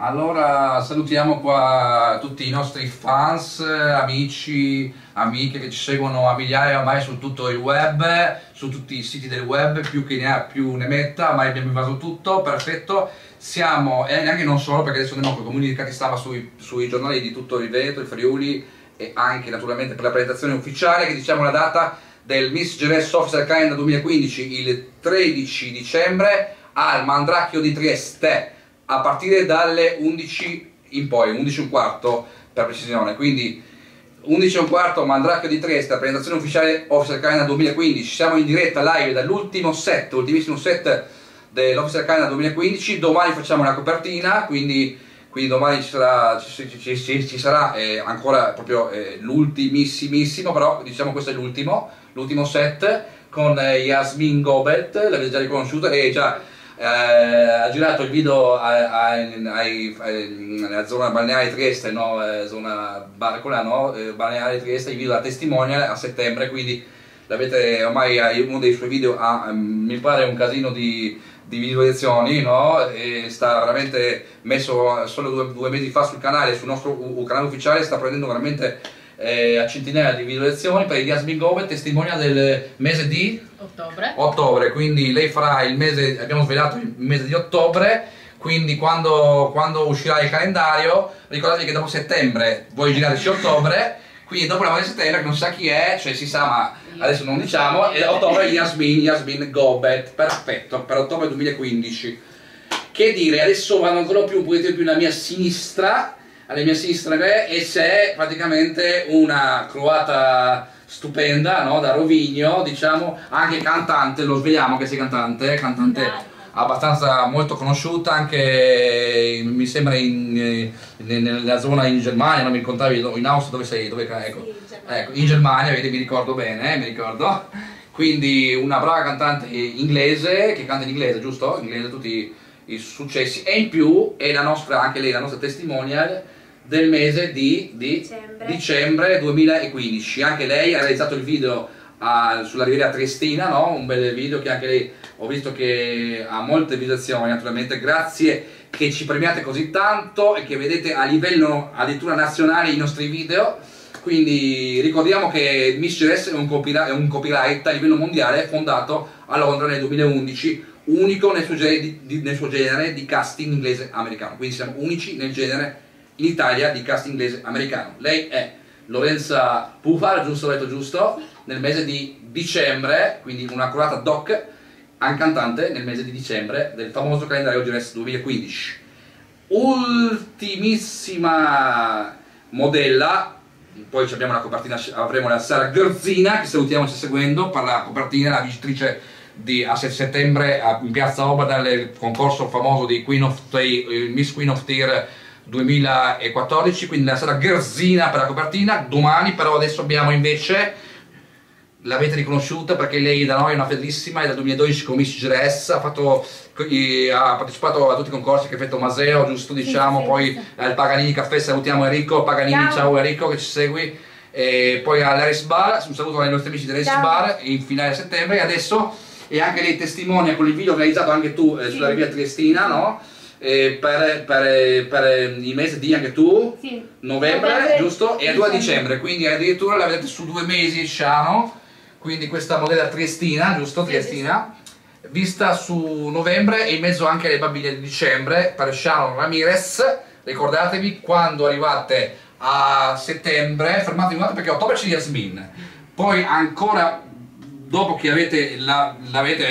Allora salutiamo qua tutti i nostri fans, amici, amiche che ci seguono a migliaia ormai su tutto il web, su tutti i siti del web, più che ne ha più ne metta, ormai abbiamo invaso tutto, perfetto. Siamo, e neanche non solo perché adesso andiamo con comunicati stampa sui, sui giornali di tutto il Veneto, il Friuli e anche naturalmente per la presentazione ufficiale che diciamo la data del Miss Jerez Officer Calendar 2015 il 13 dicembre al Mandracchio di Trieste a partire dalle 11 in poi, 11 e un quarto per precisione, quindi 11 e un quarto Mandracchio di Trieste, presentazione ufficiale Officer Calendar 2015, siamo in diretta live dall'ultimo set, ultimissimo set dell'Officer Calendar 2015, domani facciamo una copertina, quindi, quindi domani ci sarà, ci, ci, ci, ci sarà eh, ancora proprio eh, l'ultimissimissimo, però diciamo questo è l'ultimo, l'ultimo set con eh, Yasmin Gobet, l'avete già riconosciuta, e già eh, ha girato il video nella zona balneare Trieste, no? eh, zona barcola, no? eh, balneare Trieste, il video da testimonial a settembre, quindi l'avete ormai uno dei suoi video ha, mm, mi pare un casino di, di visualizzazioni, no? E sta veramente messo solo due, due, mesi fa sul canale, sul nostro canale ufficiale, sta prendendo veramente eh, a centinaia di visualizzazioni per il Yasmin Gove, testimonia del mese di ottobre. ottobre. Quindi lei farà il mese, abbiamo svelato il mese di ottobre, quindi quando, quando uscirà il calendario, ricordatevi che dopo settembre vuoi girarci ottobre, quindi dopo la madre di settembre che non sa chi è, cioè si sa ma adesso non diciamo, e ottobre Yasmin, Yasmin Gobet, perfetto, per ottobre 2015. Che dire, adesso vanno ancora più un pochettino più nella mia sinistra, alla mia sinistra e c'è praticamente una croata stupenda no? da Rovigno, diciamo, anche cantante, lo svegliamo che sei cantante, cantante abbastanza molto conosciuta anche mi sembra in, in, nella zona in Germania, non mi incontravi in Austria dove sei, dove, ecco, sì, ecco, in Germania, vedi, mi ricordo bene, eh, mi ricordo. Quindi una brava cantante inglese che canta in inglese, giusto? In inglese tutti i successi e in più è la nostra, anche lei la nostra testimonial del mese di, di dicembre. dicembre. 2015. Anche lei ha realizzato il video a, sulla Riviera Triestina, no? un bel video che anche lei ho visto che ha molte visualizzazioni naturalmente. Grazie che ci premiate così tanto e che vedete a livello addirittura nazionale i nostri video. Quindi ricordiamo che Miss Ceres è un, copyright, è un copyright a livello mondiale fondato a Londra nel 2011 unico nel suo, genere di, di, nel suo genere di casting inglese americano. Quindi siamo unici nel genere in Italia di cast inglese americano. Lei è Lorenza Pufar, giusto, ho detto giusto, nel mese di dicembre, quindi un'accurata doc, anche cantante nel mese di dicembre del famoso calendario GRS 2015. Ultimissima modella, poi abbiamo la copertina, avremo la Sara Garzina, che salutiamo ci seguendo, per la copertina, la vincitrice di, a settembre in piazza Obada nel concorso famoso di Queen of Tay, Miss Queen of Tear 2014, quindi la sera Gerzina per la copertina, domani però adesso abbiamo invece l'avete riconosciuta perché lei da noi è una fedelissima, è dal 2012 con Miss Dress, ha, fatto, ha partecipato a tutti i concorsi che ha fatto Maseo, giusto diciamo, sì, sì, poi sì. al Paganini Caffè salutiamo Enrico, Paganini ciao, ciao Enrico che ci segui, e poi all'Aris Bar, un saluto ai nostri amici dell'Aris Bar in finale a settembre. E adesso e anche lei testimonia con il video realizzato anche tu eh, sulla riviera Triestina, no? Eh, per, per, per, i mesi di anche tu, sì. novembre, novembre, giusto? E a 2 dicembre, quindi addirittura la vedete su due mesi, diciamo, quindi questa modella triestina, giusto? Triestina, vista su novembre e in mezzo anche alle bambine di dicembre per Sharon Ramirez, ricordatevi quando arrivate a settembre, fermatevi un attimo perché a ottobre c'è Yasmin, poi ancora dopo che avete l'avete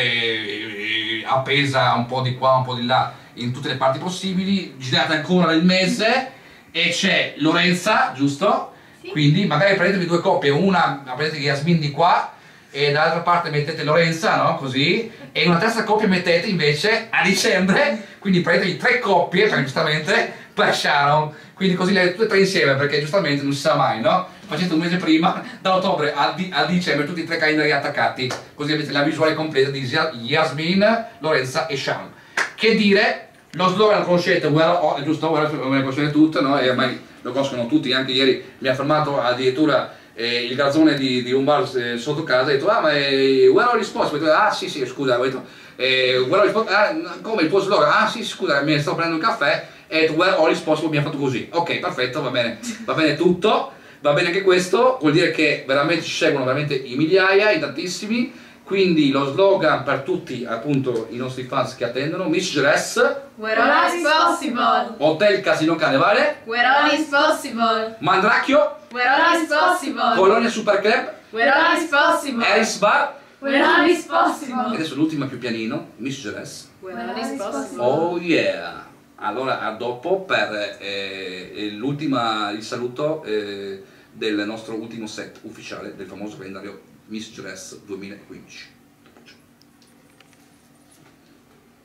appesa un po' di qua, un po' di là, in tutte le parti possibili, girate ancora il mese e c'è Lorenza, giusto? Sì. Quindi magari prendetevi due coppie, una prendete Yasmin di qua e dall'altra parte mettete Lorenza, no? Così, e una terza coppia mettete invece a dicembre, quindi prendetevi tre coppie, perché giustamente, per Sharon, quindi così le tutte e tre insieme, perché giustamente non si sa mai, no? Facete un mese prima, da ottobre a, di a dicembre, tutti e tre calendari attaccati, così avete la visuale completa di Yasmin, Lorenza e Sharon. Che dire, lo slogan lo conoscete, well, oh, giusto, well, me lo conoscete tutte, no? e ormai lo conoscono tutti, anche ieri mi ha fermato addirittura eh, il garzone di, di un bar eh, sotto casa ha detto, ah ma eh, well ho risposto, ho detto, ah sì sì scusa, ho detto, eh, well, risposto, ah, come il tuo slogan? Ah sì scusa, mi sto prendendo un caffè e Where All is Possible abbiamo fatto così. Ok, perfetto, va bene, va bene tutto, va bene anche questo, vuol dire che veramente ci seguono veramente in migliaia, in tantissimi, quindi lo slogan per tutti appunto i nostri fans che attendono, Miss Dress, Where all is possible. Hotel Casino Carnevale, Where all is possible. Mandracchio, Where all is possible. Colonia Super Club, Where all is possible. Harris Bar Where all is e possible. adesso l'ultima più pianino, Miss Dress. Where all is possible. Oh yeah! Allora a dopo per eh, eh, l'ultima, il saluto eh, del nostro ultimo set ufficiale del famoso calendario Miss Dress 2015.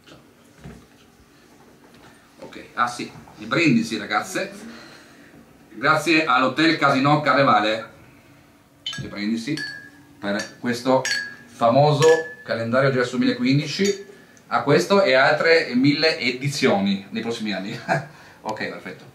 Ciao. Ah sì, i brindisi ragazze. Grazie all'Hotel Casino Carnevale. I brindisi per questo famoso calendario Dress 2015 a questo e altre mille edizioni nei prossimi anni. ok, perfetto.